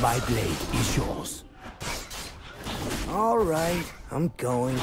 My blade is yours. All right, I'm going.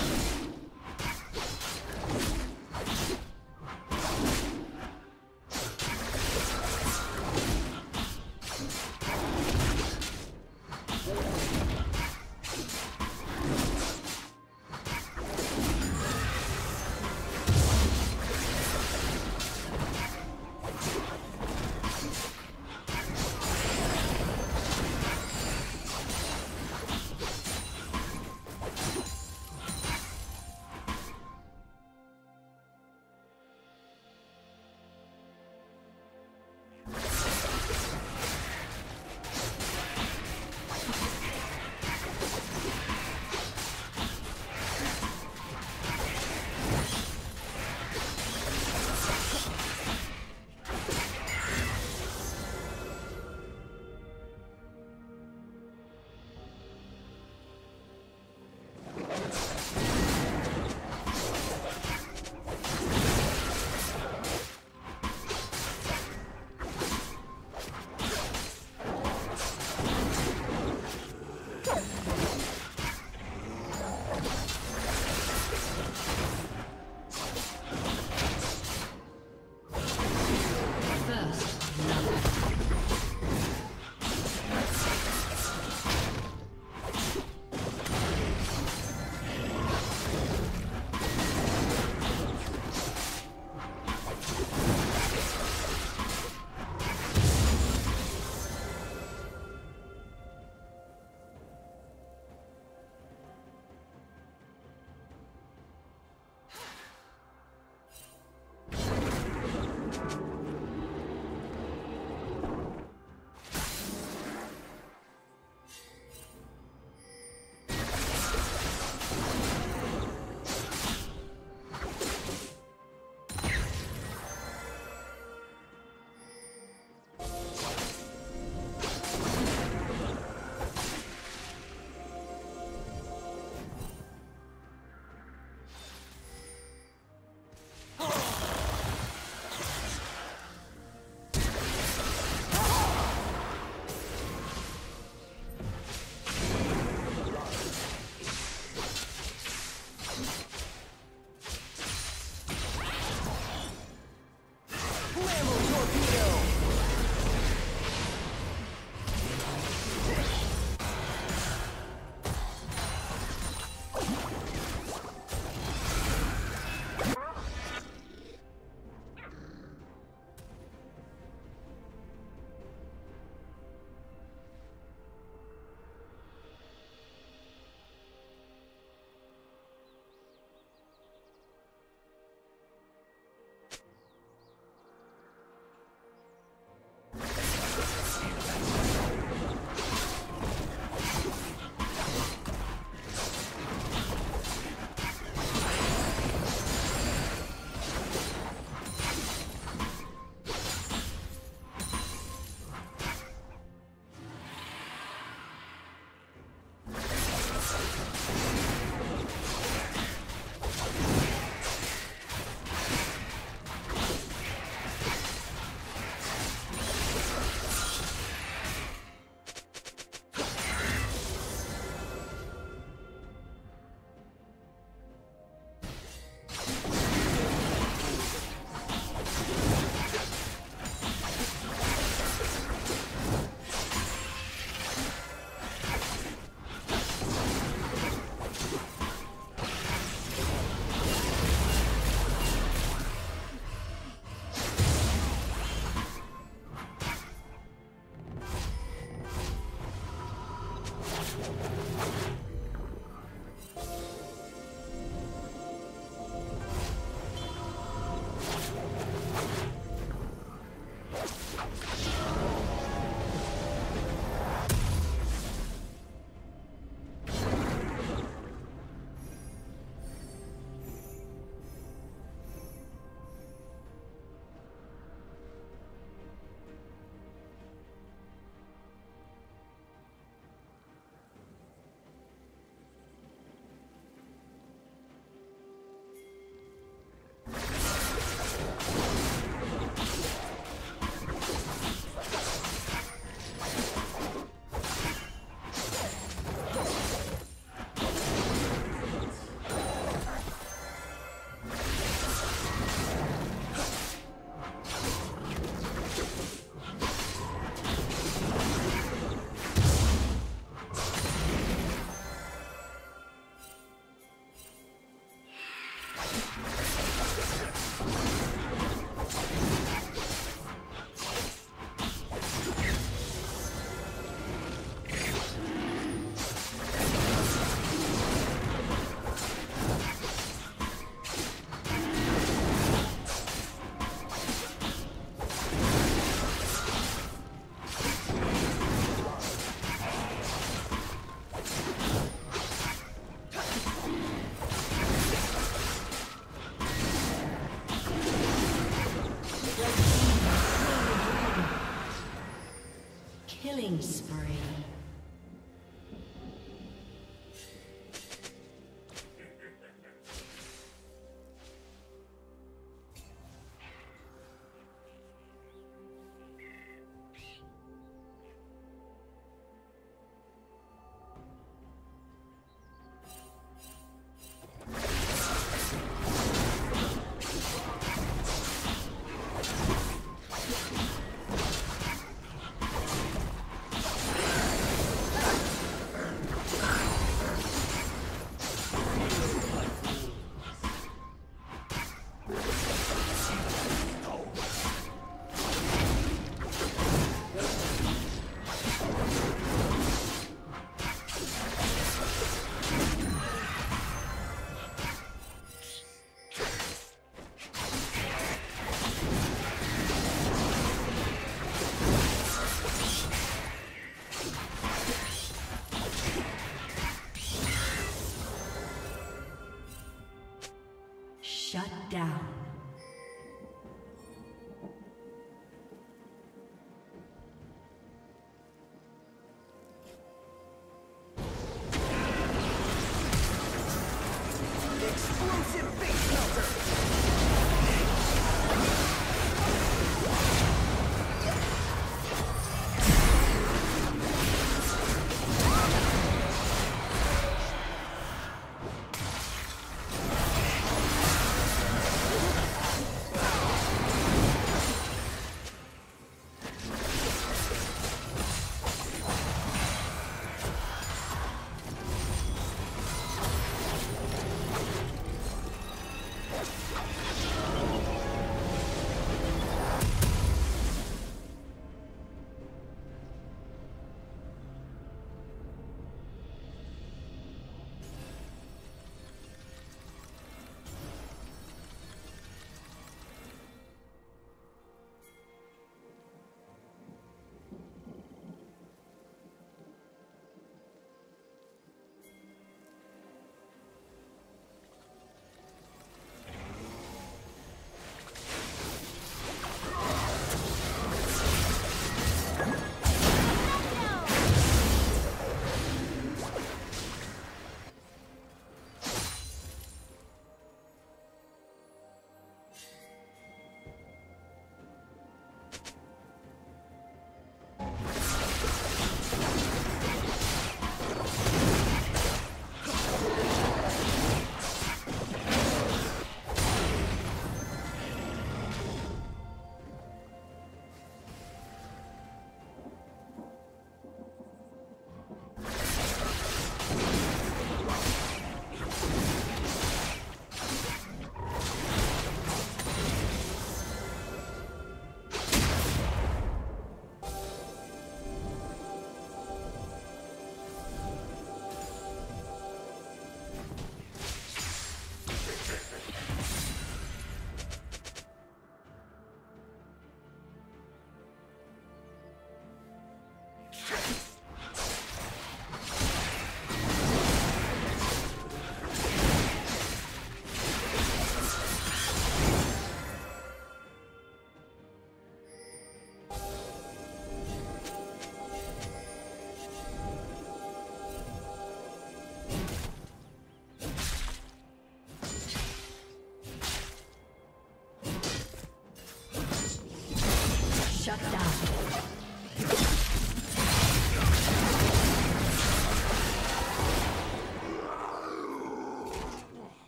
Explosive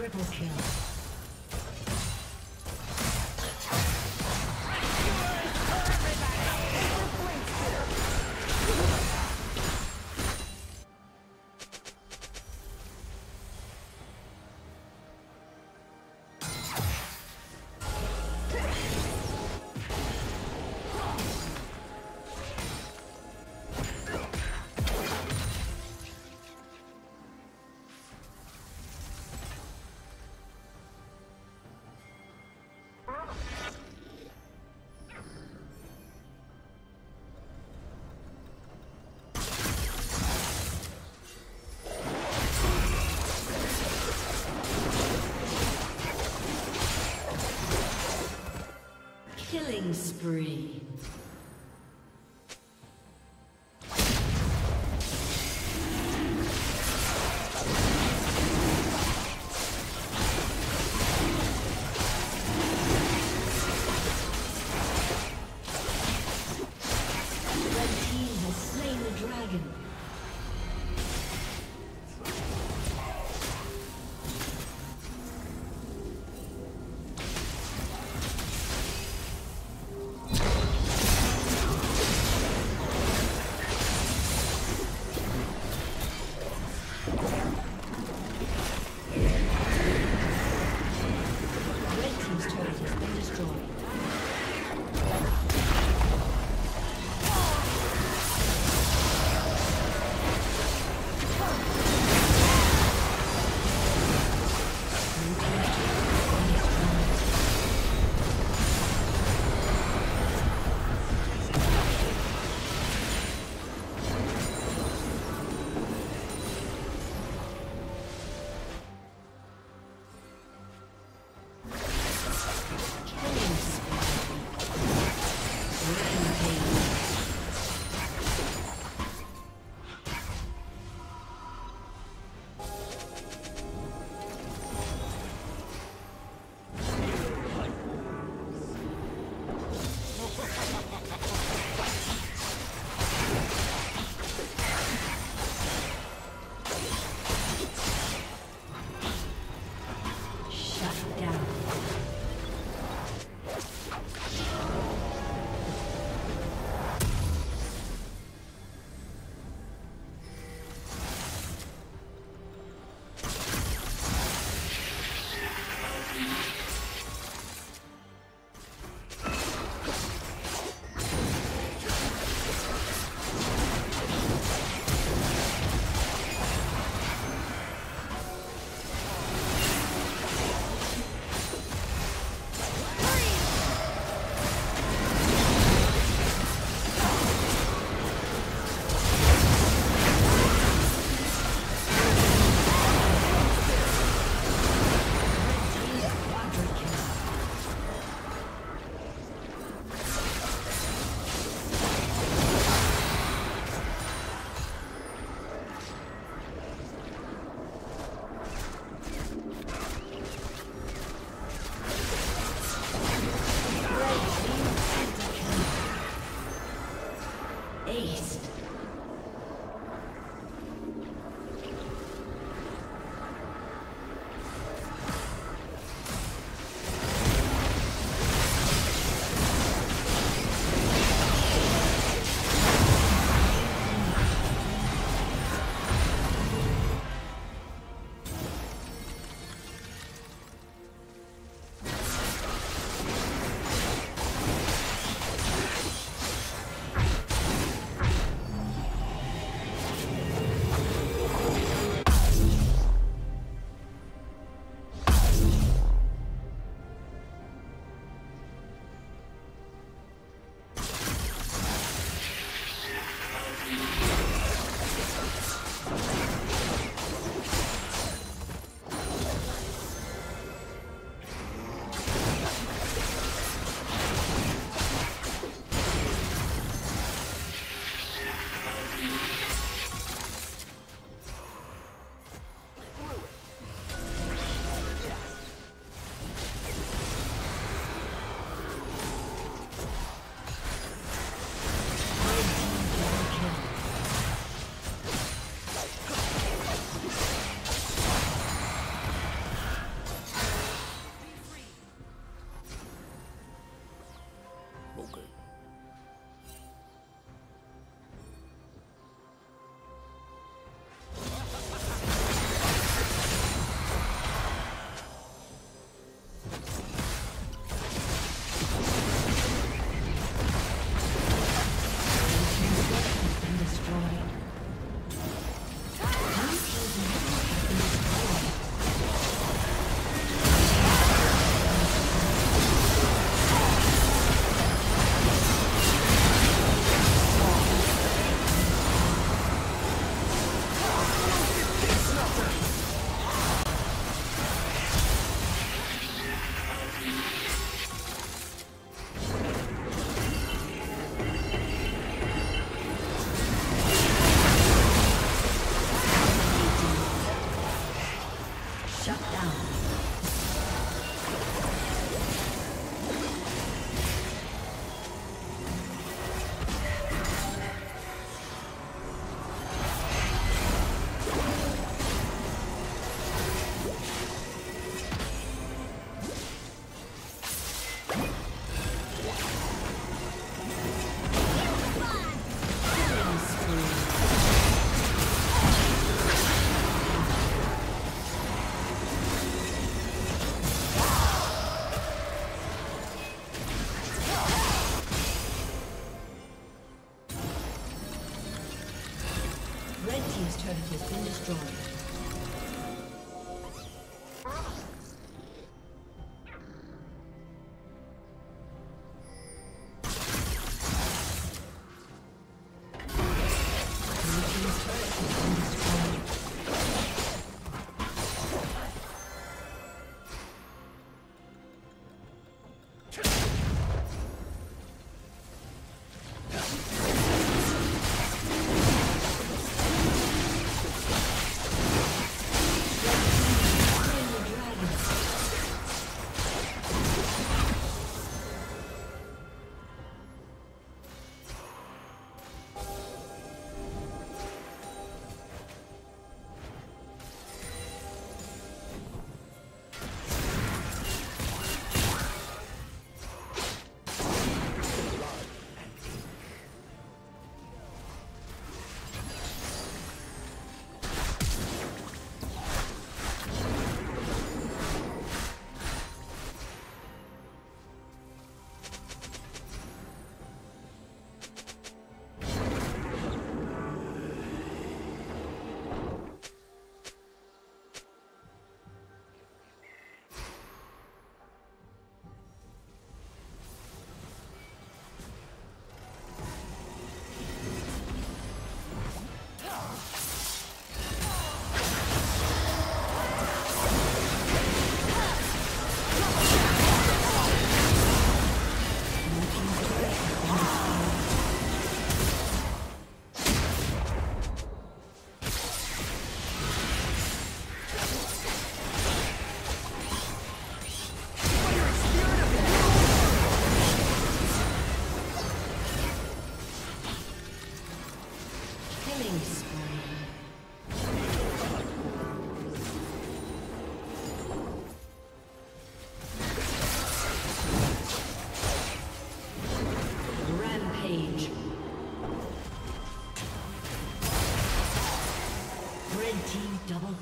Triple kill. Killing spree.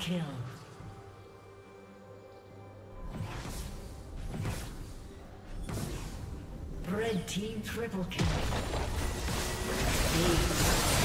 Kill. Red team triple kill. Ace.